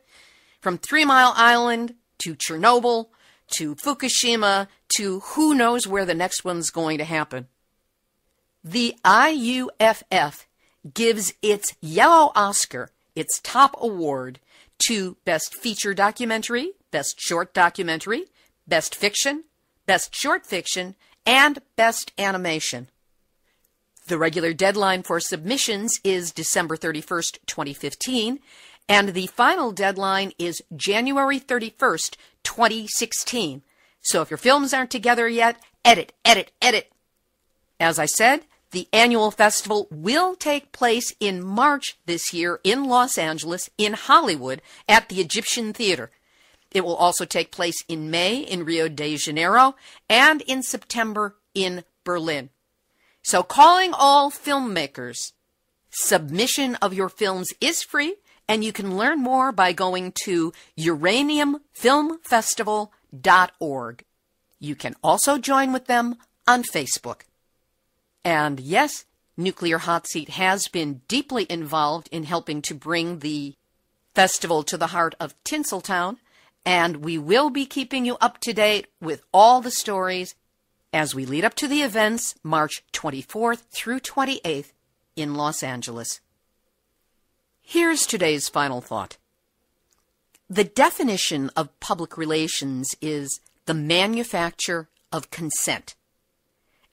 from Three Mile Island to Chernobyl to Fukushima to who knows where the next one's going to happen. The IUFF gives its Yellow Oscar, its top award, to Best Feature Documentary, Best Short Documentary, Best Fiction, Best Short Fiction, and Best Animation. The regular deadline for submissions is December 31st, 2015, and the final deadline is January 31st, 2016. So if your films aren't together yet, edit, edit, edit. As I said, the annual festival will take place in March this year in Los Angeles, in Hollywood, at the Egyptian Theater. It will also take place in May in Rio de Janeiro and in September in Berlin. So calling all filmmakers, submission of your films is free and you can learn more by going to uraniumfilmfestival.org. You can also join with them on Facebook. And yes, Nuclear Hot Seat has been deeply involved in helping to bring the festival to the heart of Tinseltown and we will be keeping you up to date with all the stories as we lead up to the events March 24th through 28th in Los Angeles. Here's today's final thought. The definition of public relations is the manufacture of consent.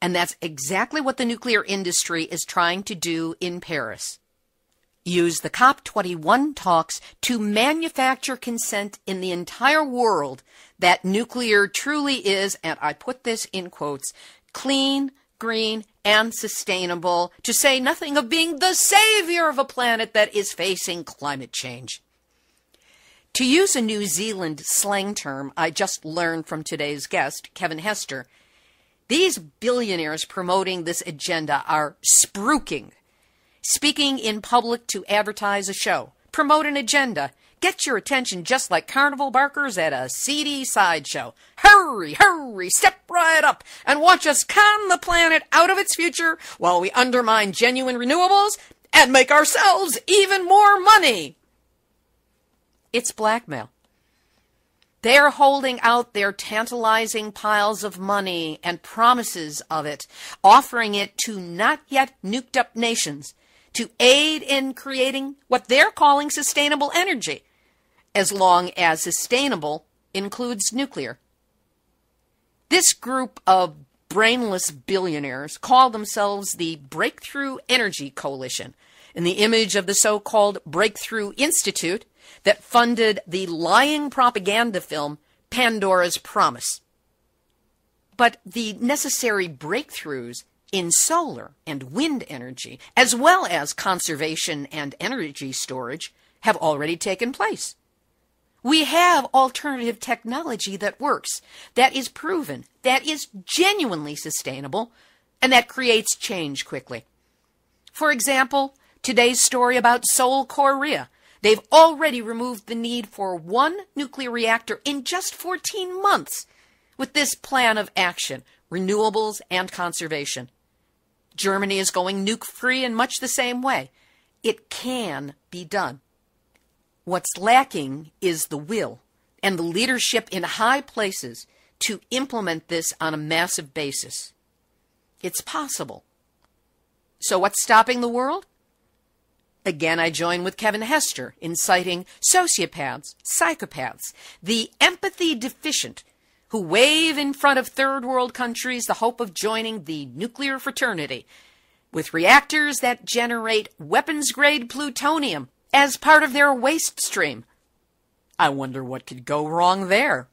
And that's exactly what the nuclear industry is trying to do in Paris use the COP21 talks to manufacture consent in the entire world that nuclear truly is, and I put this in quotes, clean, green, and sustainable, to say nothing of being the savior of a planet that is facing climate change. To use a New Zealand slang term I just learned from today's guest, Kevin Hester, these billionaires promoting this agenda are spruiking speaking in public to advertise a show, promote an agenda, get your attention just like carnival barkers at a seedy sideshow. Hurry, hurry, step right up and watch us con the planet out of its future while we undermine genuine renewables and make ourselves even more money. It's blackmail. They're holding out their tantalizing piles of money and promises of it, offering it to not yet nuked up nations to aid in creating what they're calling sustainable energy, as long as sustainable includes nuclear. This group of brainless billionaires call themselves the Breakthrough Energy Coalition in the image of the so called Breakthrough Institute that funded the lying propaganda film Pandora's Promise. But the necessary breakthroughs in solar and wind energy, as well as conservation and energy storage, have already taken place. We have alternative technology that works, that is proven, that is genuinely sustainable, and that creates change quickly. For example, today's story about Seoul, Korea. They've already removed the need for one nuclear reactor in just 14 months with this plan of action, renewables and conservation. Germany is going nuke free in much the same way. It can be done. What's lacking is the will and the leadership in high places to implement this on a massive basis. It's possible. So what's stopping the world? Again, I join with Kevin Hester in citing sociopaths, psychopaths, the empathy deficient who wave in front of third world countries the hope of joining the nuclear fraternity with reactors that generate weapons grade plutonium as part of their waste stream. I wonder what could go wrong there.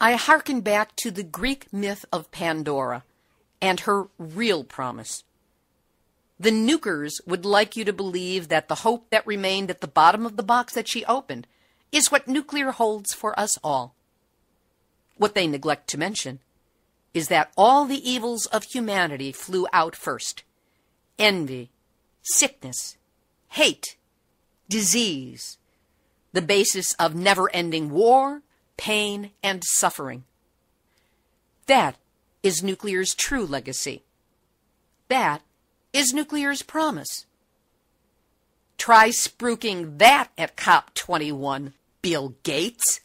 I hearken back to the Greek myth of Pandora and her real promise. The nukers would like you to believe that the hope that remained at the bottom of the box that she opened is what nuclear holds for us all. What they neglect to mention is that all the evils of humanity flew out first envy, sickness, hate, disease, the basis of never ending war, pain, and suffering. That is nuclear's true legacy. That is nuclear's promise. Try spruiking that at COP21, Bill Gates.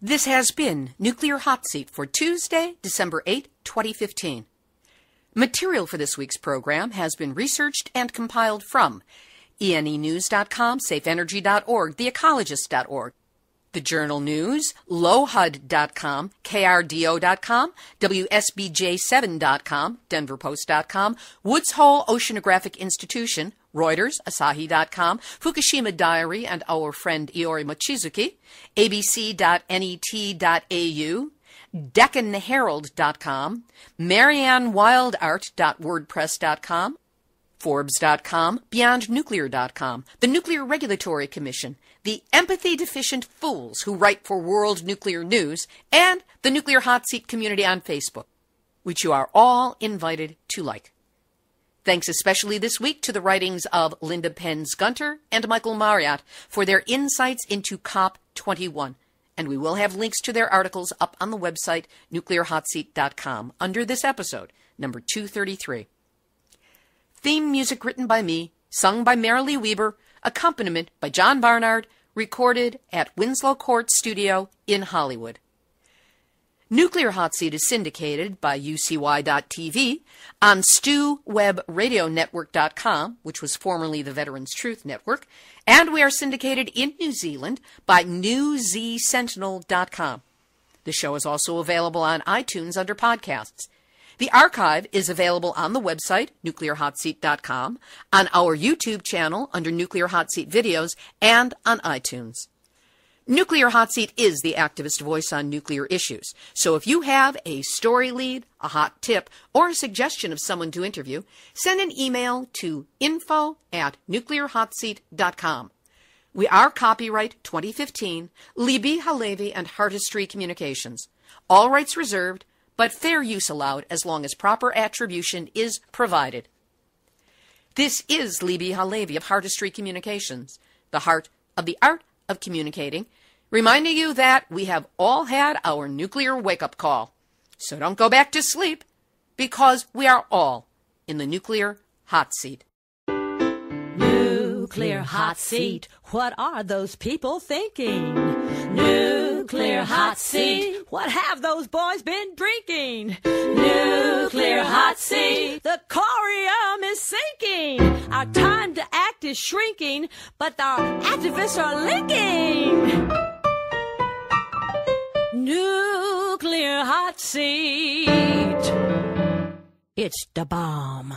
This has been Nuclear Hot Seat for Tuesday, December 8, 2015. Material for this week's program has been researched and compiled from enenews.com, safeenergy.org, theecologist.org, the Journal News, lohud.com, krdo.com, wsbj7.com, denverpost.com, Woods Hole Oceanographic Institution, Reuters, Asahi.com, Fukushima Diary and our friend Iori Mochizuki, abc.net.au, DeccanHerald.com, MarianneWildArt.wordpress.com, Forbes.com, BeyondNuclear.com, the Nuclear Regulatory Commission, the empathy deficient fools who write for World Nuclear News, and the Nuclear Hot Seat community on Facebook, which you are all invited to like. Thanks especially this week to the writings of Linda Pentz Gunter and Michael Mariotte for their insights into COP21. And we will have links to their articles up on the website nuclearhotseat.com under this episode, number 233. Theme music written by me, sung by Marilee Weber, accompaniment by John Barnard, recorded at Winslow Court Studio in Hollywood. Nuclear Hot Seat is syndicated by UCY.TV on StewWebRadioNetwork.com, which was formerly the Veterans Truth Network, and we are syndicated in New Zealand by NewZSentinel.com. The show is also available on iTunes under podcasts. The archive is available on the website, nuclearhotseat.com, on our YouTube channel under Nuclear Hot Seat Videos, and on iTunes. Nuclear Hot Seat is the activist voice on nuclear issues. So if you have a story lead, a hot tip, or a suggestion of someone to interview, send an email to info at nuclearhotseat.com. We are copyright 2015, Libbe HaLevy and Heartistry Communications. All rights reserved, but fair use allowed as long as proper attribution is provided. This is Libbe HaLevy of Heartistry Communications, the heart of the art of communicating, reminding you that we have all had our nuclear wake up call. So don't go back to sleep, because we are all in the nuclear hot seat. Nuclear hot seat. What are those people thinking? Nuclear hot seat. What have those boys been drinking? Nuclear hot seat. The corium is sinking. Our time to act is shrinking, but our activists are linking. Nuclear hot seat. It's the bomb.